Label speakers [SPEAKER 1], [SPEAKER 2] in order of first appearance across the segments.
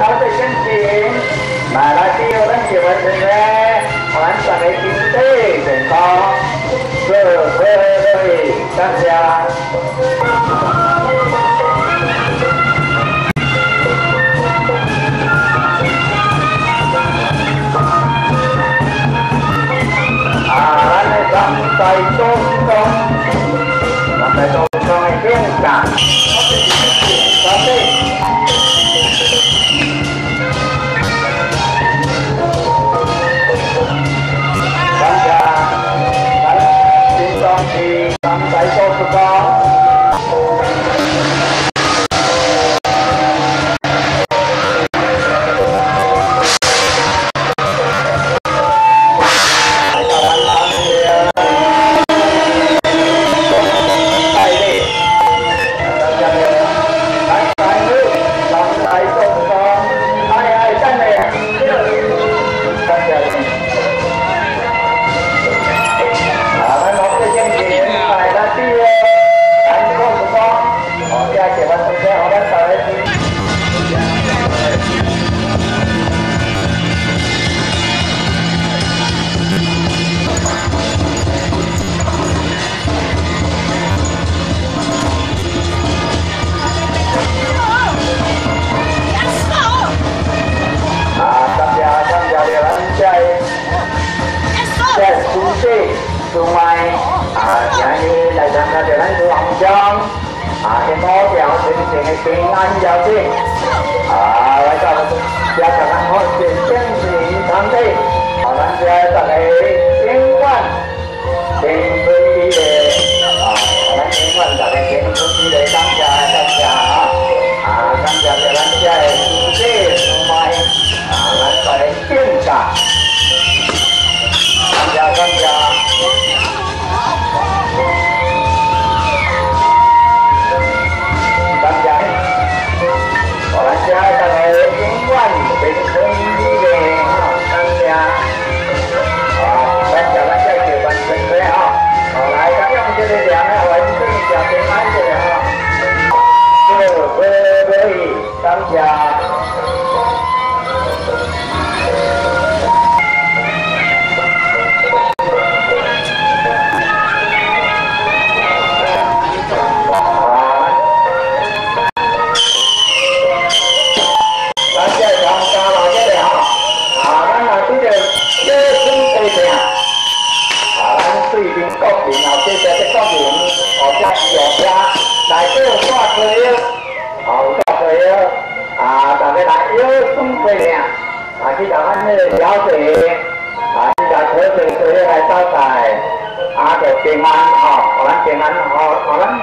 [SPEAKER 1] nói về chân chính. Mà đã tiêu đang chịu bệnh thành ra hoàn toàn cái kinh tế để có cơ cơ đời tham gia à anh cầm tay tôn con cầm tay tôn con hay tiếng cả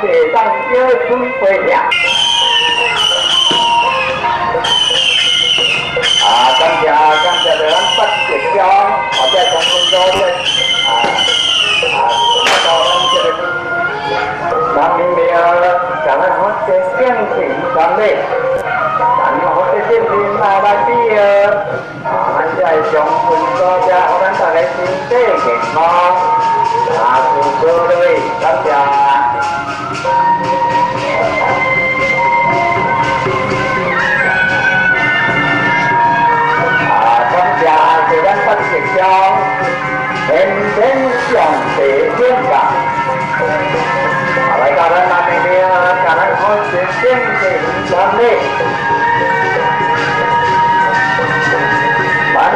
[SPEAKER 1] 对，但是第二个。sensiante tiempa. Alaikaran namin niya kanan konsistente hinjane. Man,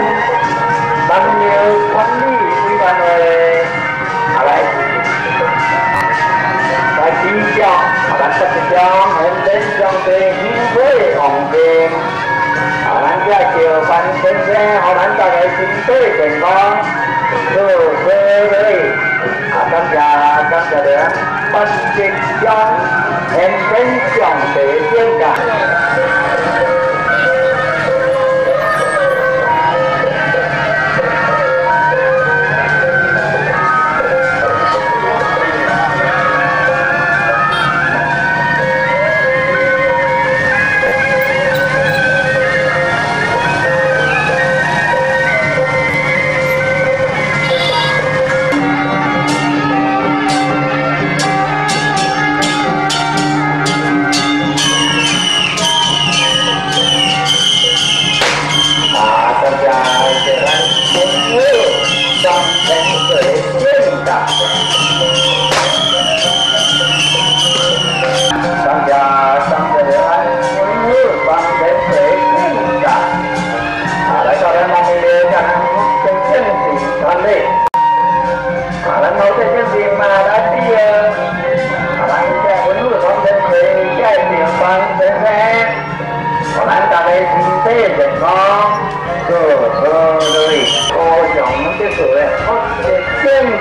[SPEAKER 1] man niya kami hinjane. Alay. Bagi jang, akan sekejang, henten jang de hingwe onggeng. Orang dia kira pan sen sen, orang tak ada cinta dengan go away. Akasha, akasha there. Pasik yang, and pension, Beijing. Thank you.正